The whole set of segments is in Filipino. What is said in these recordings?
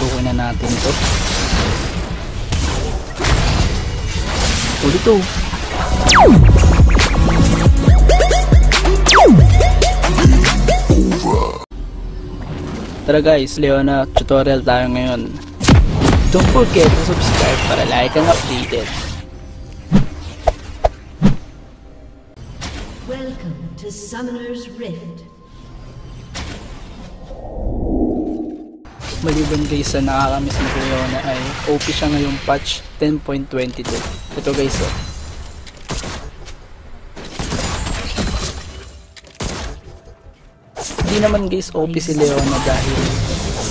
Papasukin na natin to. Ulit to. Tara guys, Leona tutorial tayo ngayon. Don't forget to subscribe para like and updated. Welcome to Summoner's Rift. Maliban guys sa nakakamiss na Leona ay OP siya ngayong patch 10.22. Ito guys oh. Hindi naman guys OP si Leona dahil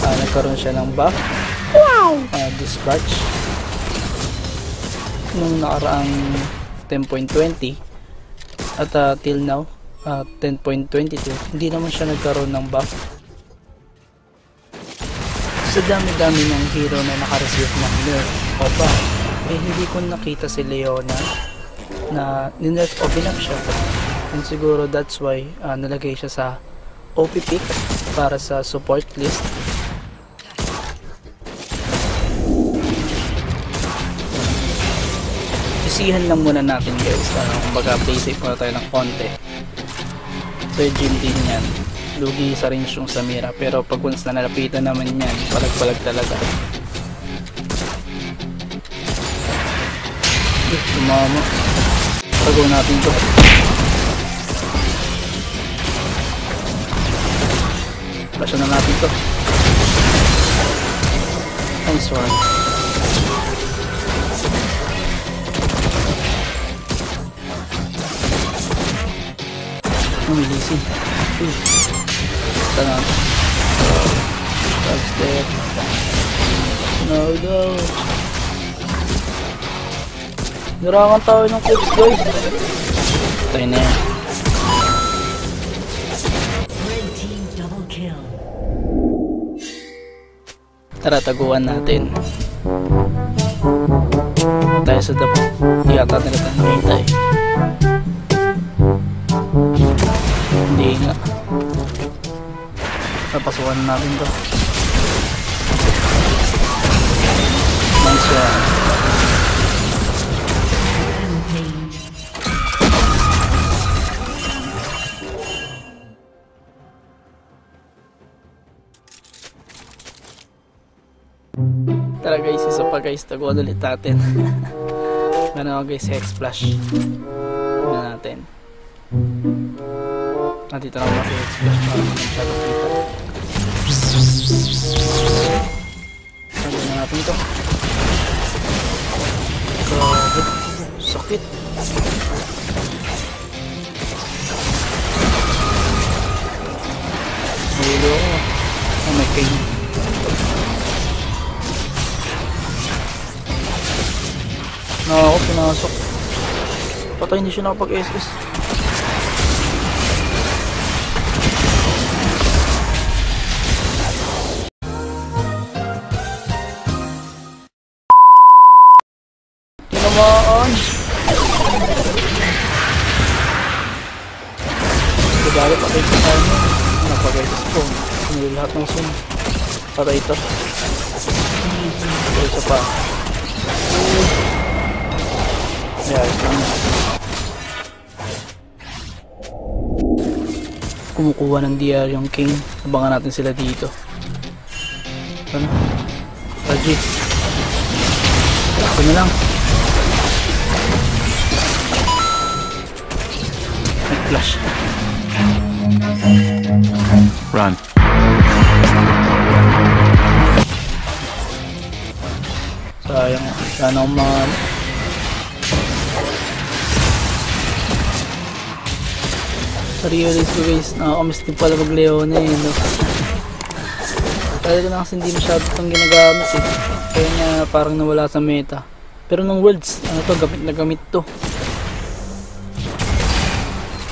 uh, nagkaroon siya ng buff. Uh, dispatch. Nung nakaraang 10.20 at uh, till now uh, 10.22 hindi naman siya nagkaroon ng buff sa dami-dami ng hero na nakareceive ng nerf. O ba eh hindi ko nakita si Leona na ninerf o binap siya. And siguro that's why uh, nalagay siya sa OP pick para sa support list. Sisihan lang muna natin guys. Uh, kumbaga basic muna tayo ng konti. So gym din yan lugi sa range yung Samira. Pero pag once na nalapitan naman yan palag-palag talaga. Eh tumama. Pagaw natin to. Flash na natin to. Nice one. Umilisin. Uy. Basta na. Substep. No, no. Narangan tayo ng clips guys. Tayo na yan. Tara, taguan natin. Tayo sa dap. Yata nila tayo nakintay. Hindi nga. Papasukan na natin to. Nice one. Tara guys, isa pa guys, taguan ulit natin. Ako guys, hex flash. Tingnan natin. Nandito na ako hex flash para hindi masyado kita. Taguan na natin ito. Grabe. Sakit. Mahilo ako. Oh my pain. Na ako pinasok. Patay hindi siya nakapag-SS. Sabagay, patay ko tayo mo. Napag-SS po. Sinuli lahat ng sun. Patay ito. Patay isa pa. Yeah, ito na. Kumukuha ng DR yung king. Abangan natin sila dito. Ano? Raji. Ako na lang. Nag-flash. Run. Sayang. Sana uman. Realize ko guys, nakakamiss din pala mag Leona eh, no? Kaya ko na kasi hindi masyado itong ginagamit eh. Kaya nga parang nawala sa meta. Pero nung worlds, ano to, gamit na gamit to.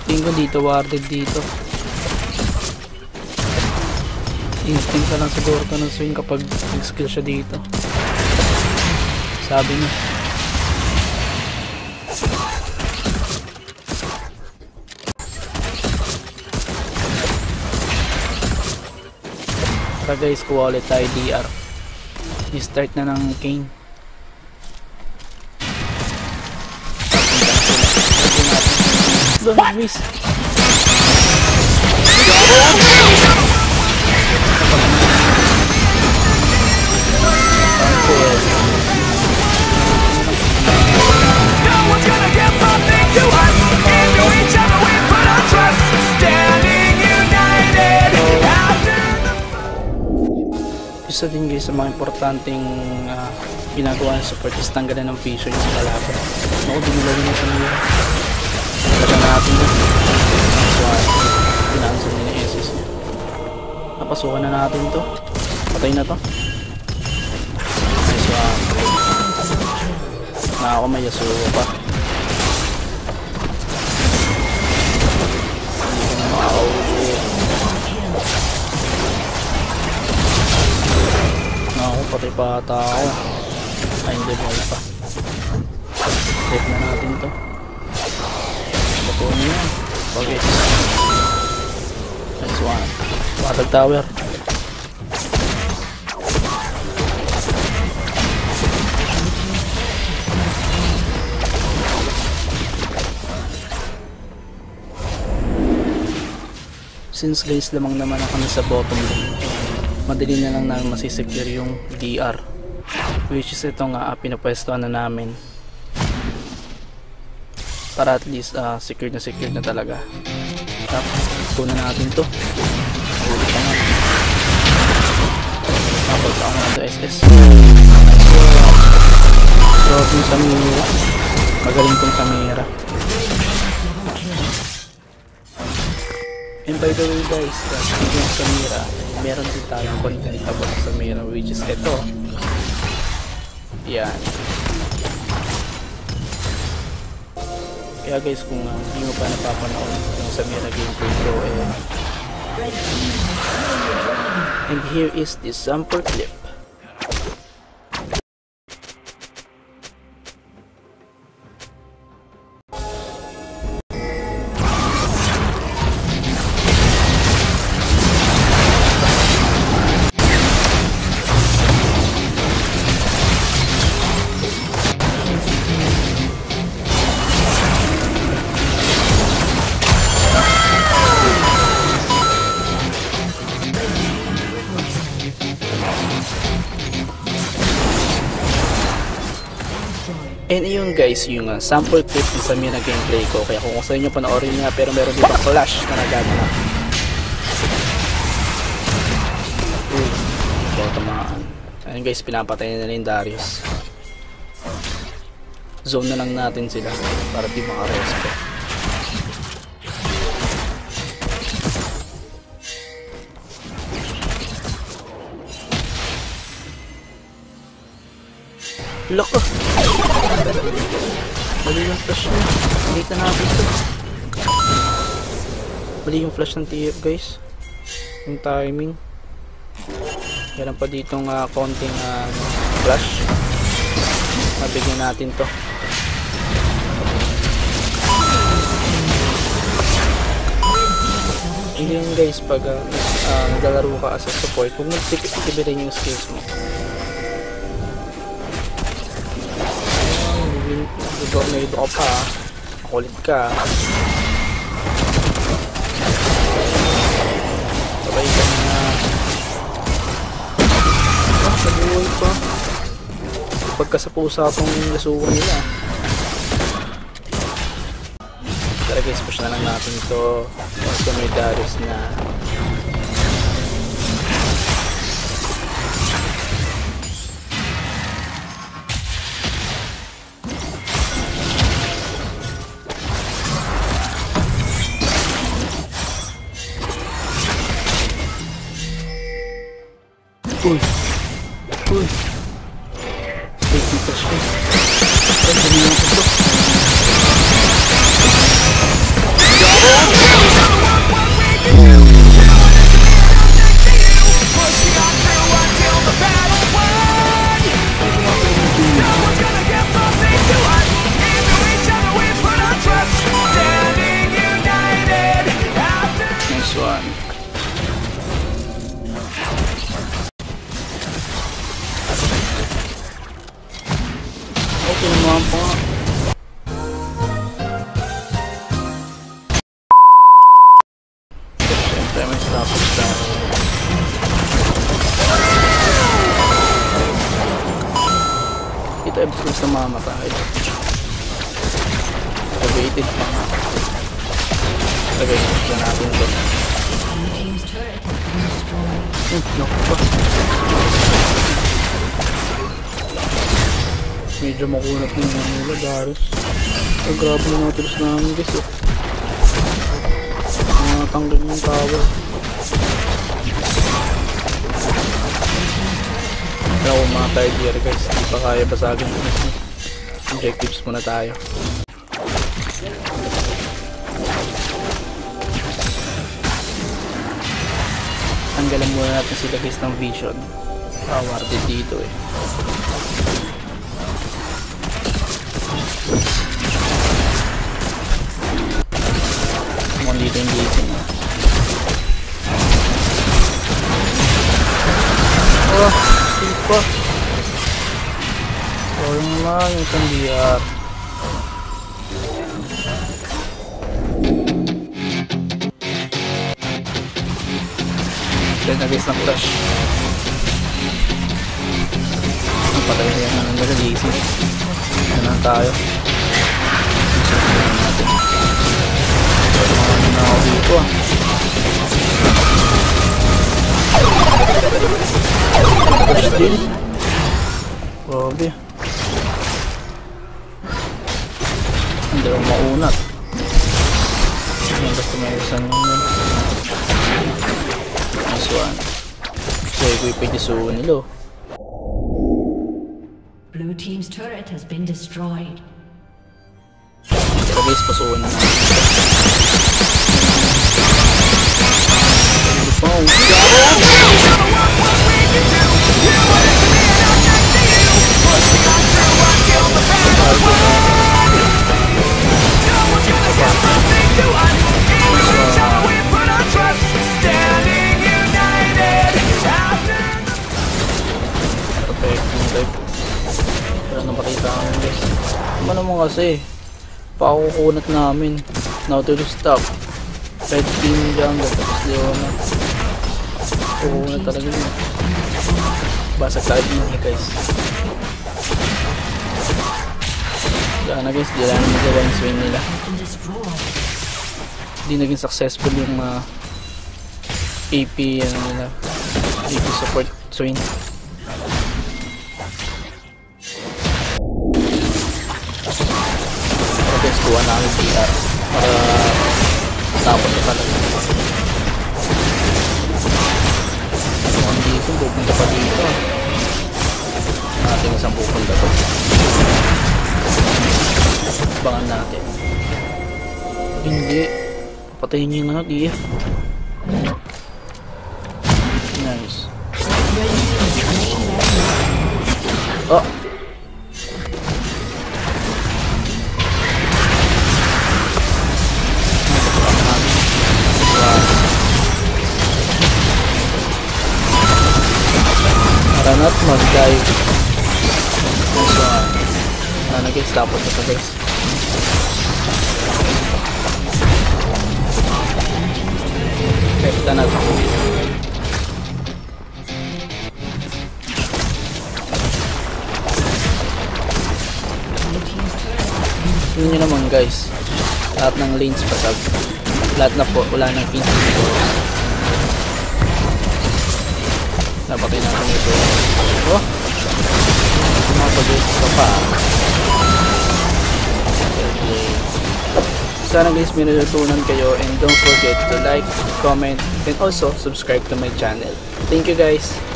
Tingin ko dito, warded dito. Instinct ka lang siguro to ng swing kapag nag-skill siya dito. Sabi niya. Tara guys, tayo DR. I-start na ng Kane. After the Isa din guys sa mga importanteng ah, ginagawa ng support is ng vision yung kalaban. Ako sa. Talaga natin yun. So, ah, pinansel nila yung SS niya. Napasukan na natin to. Patay na to. Nice one. Na ako may Yasuo pa. Hindi na makakaulit. Ako, patay pa ata ako. Ay, hindi pa. Save na natin to. Yan. Okay. Nice one. Battle tower. Since guys lamang naman ako sa bottom lane, madali na lang namin masisecure yung DR which is ito nga uh, pinapwestuhan na namin para at least uh, secure na secure na talaga. Tapos kunan natin to. Tapos ako na to SS grabe yung Samira magaling tong Samira And by the way guys, uh, speaking of Samira, meron din tayong content about sa Samira which is ito. Yan. Kaya guys, kung uh, hindi mo pa napapanood yung Samira gameplay ko, eh, and here is the sample clip. And yun guys, yung uh, sample clip ng Samira gameplay ko. Kaya kung gusto nyo panoorin nga pero meron dito clash na nagaganap. Uy, ito tamaan. Ayun guys, pinapatay na yung Darius. Zone na lang natin sila para di makarespe. Loko! Mali yung flash niya. Late na natin ito. Mali yung flash ng TF guys. Yung timing. Meron pa ditong uh, konting uh, flash. Mabigyan natin to. Yun guys pag uh, uh, naglalaro ka as a support, huwag tikibirin yung skills mo. Ito, may ito ka pa. Makulit ka. Sabay ka na. Ah, nabuhay pa. Pagka sa pusa itong lasuwa nila. Tara guys, push na lang natin ito. Basta may Darius na. Uy! Darius. Ay, grabe na natulis namin guys eh. Mga tanggal ng tower. Kaya third year guys, hindi pa kaya basagin ito. Objectives muna tayo. Tanggalan muna natin sila guys ng vision. Din dito eh. Sipa. Sayang naman yung isang DR. Then nagis ng flash. Ang patay na yan ang nag-gising. Ano na tayo. Sisipan natin. Ano na ako dito ah. Din. Grabe. Hindi ako maunat. Yan basta may isang yun. Nice one. Nilo. Blue team's turret has been destroyed. Pero guys, pasuon na. Oh, perfect Ano naman kasi, pakukunat namin. Nautilus top. Red team jungle, tapos Leona. Kukunat talaga yun. Basag tayo din eh guys. Wala na guys, di lang magawa yung swing nila. Has been destroyed. Di naging successful yung uh, AP ano nila. AP support swing. Guys, kuha namin PR para tapos na talaga. Mukhang dito, pupunta pa dito. Natin isang pupunta to. Abangan natin. Hindi. Papatayin niyo yung ano, DF. Nice. Oh! Para not mag-dive. One. Ano guys, tapos na guys. Pekta na been Tingnan nyo naman guys. Lahat ng lanes pasag. Lahat na po, wala nang pin. Napatay natin ito. Oh! Mapag-guess ka pa. Sana guys may natutunan kayo and don't forget to like, comment, and also subscribe to my channel. Thank you guys!